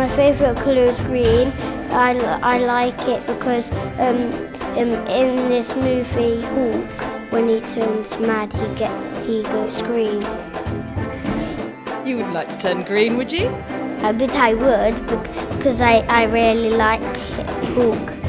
my favourite colour is green. I, I like it because um, in, in this movie Hulk, when he turns mad, he get he goes green. You would like to turn green, would you? I bet I would because I, I really like Hulk.